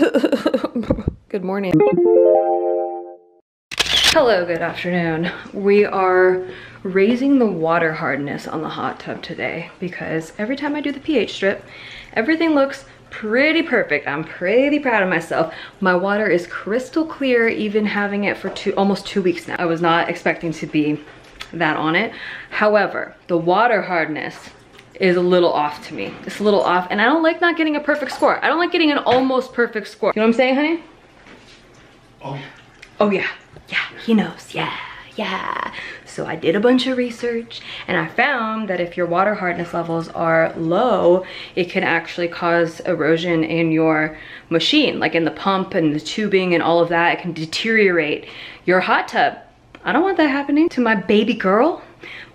good morning. Hello, good afternoon. We are raising the water hardness on the hot tub today because every time I do the pH strip, everything looks pretty perfect. I'm pretty proud of myself. My water is crystal clear, even having it for two, almost two weeks now. I was not expecting to be that on it. However, the water hardness is a little off to me. It's a little off, and I don't like not getting a perfect score. I don't like getting an almost perfect score. You know what I'm saying, honey? Oh yeah. Oh yeah, yeah, he knows, yeah, yeah. So I did a bunch of research and I found that if your water hardness levels are low, it can actually cause erosion in your machine, like in the pump and the tubing and all of that. It can deteriorate your hot tub. I don't want that happening to my baby girl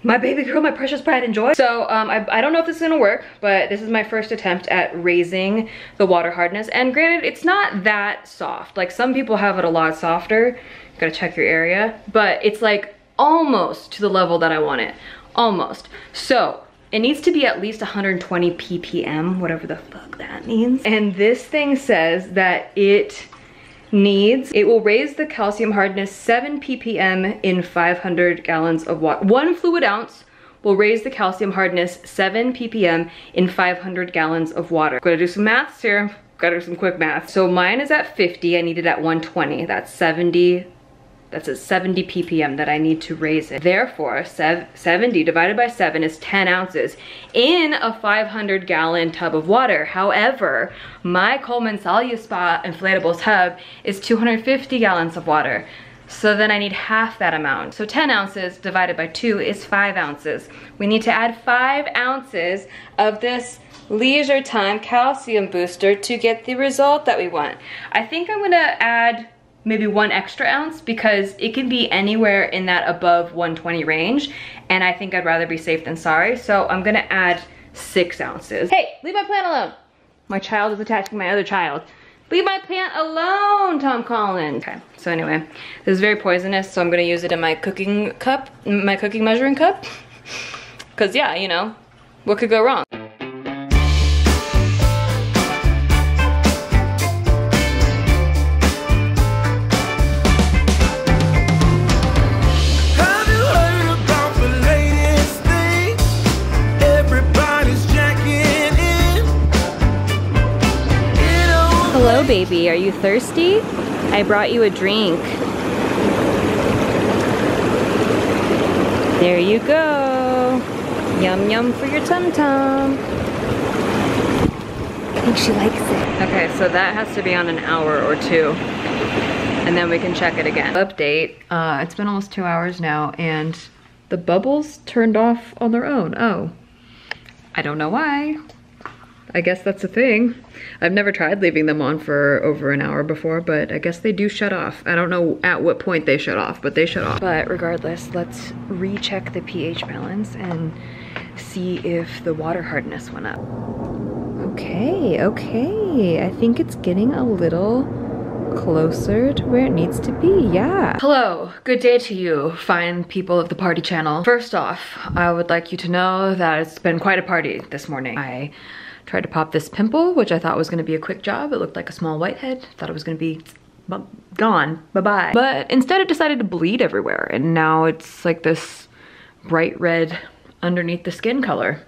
my baby girl, my precious pride and joy. So um, I, I, don't know if this is gonna work, but this is my first attempt at raising the water hardness. And granted, it's not that soft. Like some people have it a lot softer. You gotta check your area. But it's like almost to the level that I want it. Almost. So it needs to be at least 120 ppm, whatever the fuck that means. And this thing says that it needs. It will raise the calcium hardness 7 ppm in 500 gallons of water. One fluid ounce will raise the calcium hardness 7 ppm in 500 gallons of water. Gonna do some maths here. Gotta do some quick math. So mine is at 50, I need it at 120. That's 70 that's at 70 ppm that I need to raise it. Therefore, 70 divided by 7 is 10 ounces in a 500 gallon tub of water. However, my Coleman Spa inflatable tub is 250 gallons of water. So then I need half that amount. So 10 ounces divided by 2 is 5 ounces. We need to add 5 ounces of this leisure time calcium booster to get the result that we want. I think I'm gonna add maybe one extra ounce because it can be anywhere in that above 120 range and I think I'd rather be safe than sorry. So I'm gonna add six ounces. Hey, leave my plant alone. My child is attacking my other child. Leave my plant alone, Tom Collins. Okay, so anyway, this is very poisonous, so I'm gonna use it in my cooking cup, my cooking measuring cup. Cause yeah, you know, what could go wrong? Baby. Are you thirsty? I brought you a drink. There you go. Yum yum for your tum tum. I think she likes it. Okay, so that has to be on an hour or two. And then we can check it again. Update, uh, it's been almost two hours now and the bubbles turned off on their own. Oh, I don't know why. I guess that's a thing. I've never tried leaving them on for over an hour before, but I guess they do shut off. I don't know at what point they shut off, but they shut off. But regardless, let's recheck the pH balance and see if the water hardness went up. Okay, okay. I think it's getting a little closer to where it needs to be, yeah. Hello, good day to you, fine people of the party channel. First off, I would like you to know that it's been quite a party this morning. I Tried to pop this pimple, which I thought was gonna be a quick job. It looked like a small whitehead. Thought it was gonna be gone, bye-bye. But instead it decided to bleed everywhere and now it's like this bright red underneath the skin color.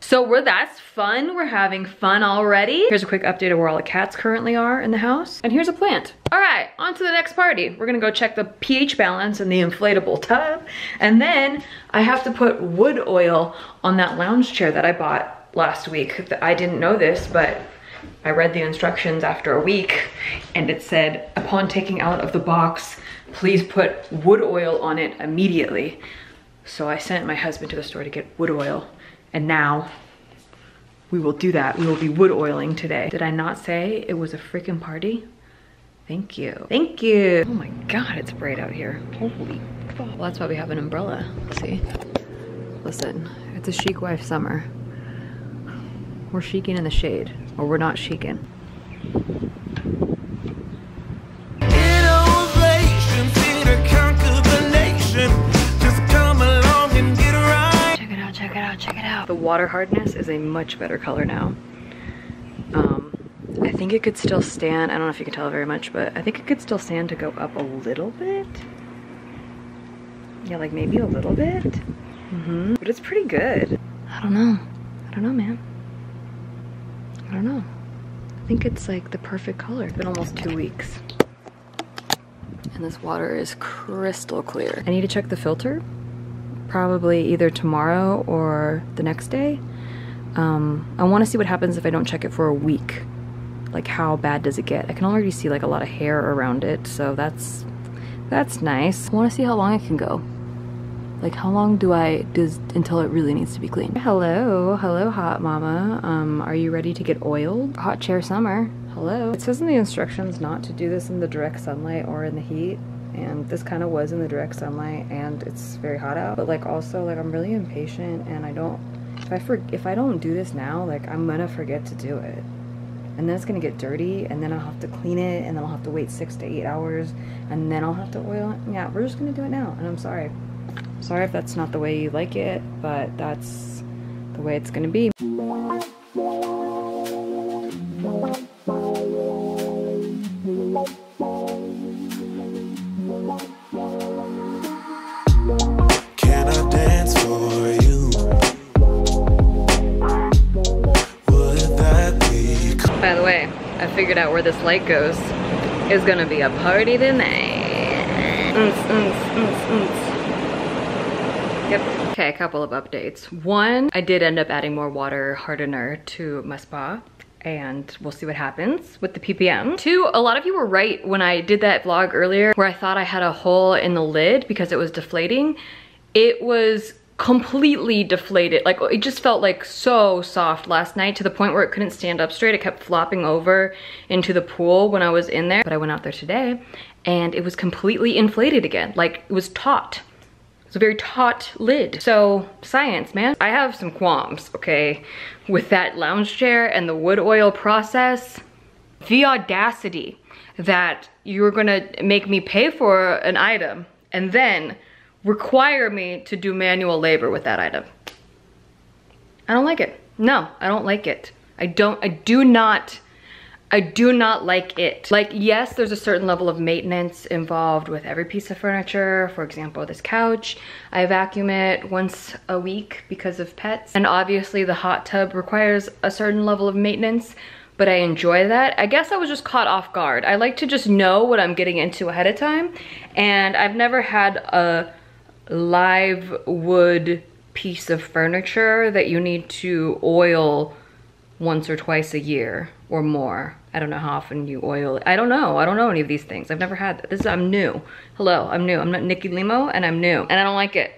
So we're, that's fun. We're having fun already. Here's a quick update of where all the cats currently are in the house. And here's a plant. All right, on to the next party. We're gonna go check the pH balance in the inflatable tub. And then I have to put wood oil on that lounge chair that I bought last week. I didn't know this, but I read the instructions after a week and it said, upon taking out of the box, please put wood oil on it immediately. So I sent my husband to the store to get wood oil and now we will do that. We will be wood oiling today. Did I not say it was a freaking party? Thank you. Thank you. Oh my God, it's bright out here. Holy. Well, that's why we have an umbrella. See? Listen, it's a chic wife summer. We're sheeking in the shade, or we're not sheeking. Check it out, check it out, check it out. The water hardness is a much better color now. Um, I think it could still stand. I don't know if you can tell very much, but I think it could still stand to go up a little bit. Yeah, like maybe a little bit. Mm -hmm. But it's pretty good. I don't know. I don't know, man. I don't know. I think it's like the perfect color. It's been almost two weeks. And this water is crystal clear. I need to check the filter. Probably either tomorrow or the next day. Um, I want to see what happens if I don't check it for a week. Like how bad does it get? I can already see like a lot of hair around it, so that's that's nice. I want to see how long it can go. Like how long do I, does, until it really needs to be cleaned? Hello, hello hot mama. Um, are you ready to get oiled? Hot chair summer, hello. It says in the instructions not to do this in the direct sunlight or in the heat. And this kind of was in the direct sunlight and it's very hot out. But like also like I'm really impatient and I don't, if I, for, if I don't do this now, like I'm gonna forget to do it and then it's gonna get dirty and then I'll have to clean it and then I'll have to wait six to eight hours and then I'll have to oil it. Yeah, we're just gonna do it now and I'm sorry. Sorry if that's not the way you like it, but that's the way it's gonna be. By the way, I figured out where this light goes. It's gonna be a party tonight. Yep. Okay, a couple of updates. One, I did end up adding more water hardener to my spa and we'll see what happens with the ppm. Two, a lot of you were right when I did that vlog earlier where I thought I had a hole in the lid because it was deflating. It was completely deflated. Like it just felt like so soft last night to the point where it couldn't stand up straight. It kept flopping over into the pool when I was in there. But I went out there today and it was completely inflated again. Like it was taut. It's a very taut lid. So science, man. I have some qualms, okay, with that lounge chair and the wood oil process. The audacity that you're gonna make me pay for an item and then require me to do manual labor with that item. I don't like it. No, I don't like it. I don't, I do not I do not like it. Like, yes, there's a certain level of maintenance involved with every piece of furniture. For example, this couch, I vacuum it once a week because of pets. And obviously the hot tub requires a certain level of maintenance, but I enjoy that. I guess I was just caught off guard. I like to just know what I'm getting into ahead of time. And I've never had a live wood piece of furniture that you need to oil once or twice a year or more. I don't know how often you oil it. I don't know. I don't know any of these things. I've never had this. Is, I'm new. Hello, I'm new. I'm not Nikki Limo and I'm new. And I don't like it.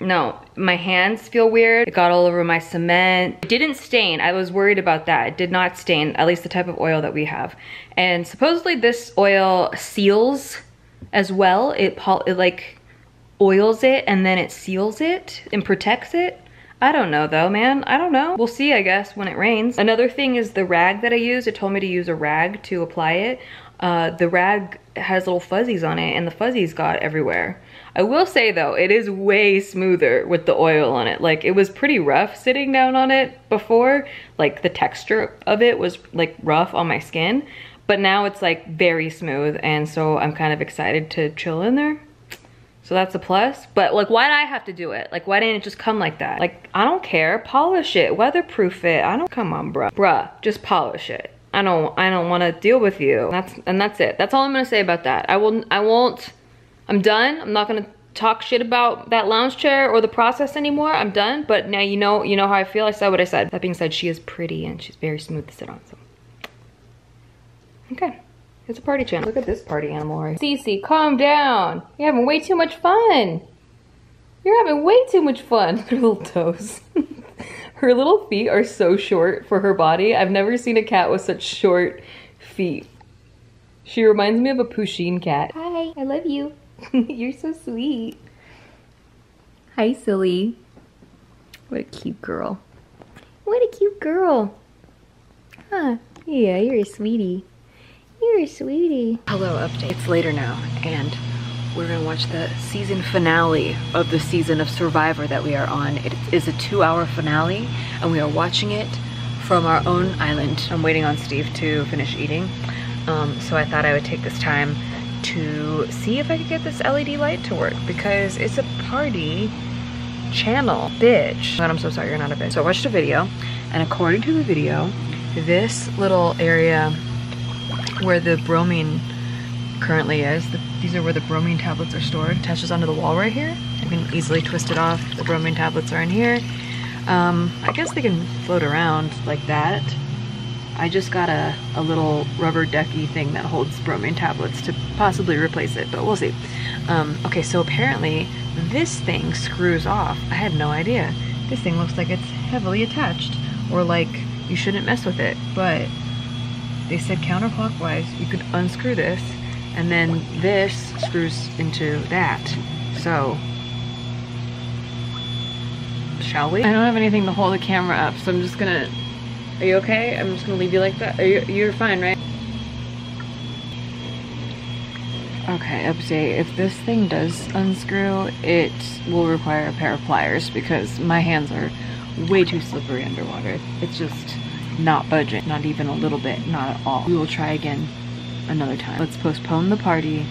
No, my hands feel weird. It got all over my cement. It didn't stain. I was worried about that. It did not stain, at least the type of oil that we have. And supposedly this oil seals as well. It, it like oils it and then it seals it and protects it. I don't know though, man. I don't know. We'll see, I guess, when it rains. Another thing is the rag that I use. It told me to use a rag to apply it. Uh, the rag has little fuzzies on it and the fuzzies got everywhere. I will say though, it is way smoother with the oil on it. Like it was pretty rough sitting down on it before. Like the texture of it was like rough on my skin. But now it's like very smooth and so I'm kind of excited to chill in there. So that's a plus. But like, why did I have to do it? Like, why didn't it just come like that? Like, I don't care. Polish it, weatherproof it. I don't, come on, bruh. Bruh, just polish it. I don't, I don't want to deal with you. That's, and that's it. That's all I'm going to say about that. I will, I won't, I'm done. I'm not going to talk shit about that lounge chair or the process anymore. I'm done. But now you know, you know how I feel. I said what I said. That being said, she is pretty and she's very smooth to sit on. So, okay. It's a party channel. Look at this party animal right Cece, calm down. You're having way too much fun. You're having way too much fun. Her little toes. her little feet are so short for her body. I've never seen a cat with such short feet. She reminds me of a Pusheen cat. Hi, I love you. You're so sweet. Hi, silly. What a cute girl. What a cute girl. Huh. Yeah, you're a sweetie. You're a sweetie. Hello update. It's later now and we're gonna watch the season finale of the season of Survivor that we are on. It is a two hour finale and we are watching it from our own island. I'm waiting on Steve to finish eating. Um, so I thought I would take this time to see if I could get this LED light to work because it's a party channel, bitch. God, I'm so sorry, you're not a bitch. So I watched a video and according to the video, this little area where the bromine currently is, the, these are where the bromine tablets are stored, attaches onto the wall right here. You can easily twist it off. The bromine tablets are in here. Um, I guess they can float around like that. I just got a, a little rubber ducky thing that holds bromine tablets to possibly replace it, but we'll see. Um, okay, so apparently this thing screws off. I had no idea. This thing looks like it's heavily attached or like you shouldn't mess with it, but they said counterclockwise you could unscrew this and then this screws into that. So, shall we? I don't have anything to hold the camera up, so I'm just gonna, are you okay? I'm just gonna leave you like that. Are you, you're fine, right? Okay, update. If this thing does unscrew, it will require a pair of pliers because my hands are way too slippery underwater. It's just not budging, not even a little bit, not at all. We will try again another time. Let's postpone the party.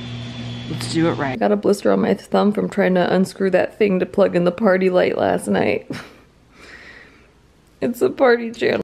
Let's do it right. I got a blister on my thumb from trying to unscrew that thing to plug in the party light last night. it's a party channel.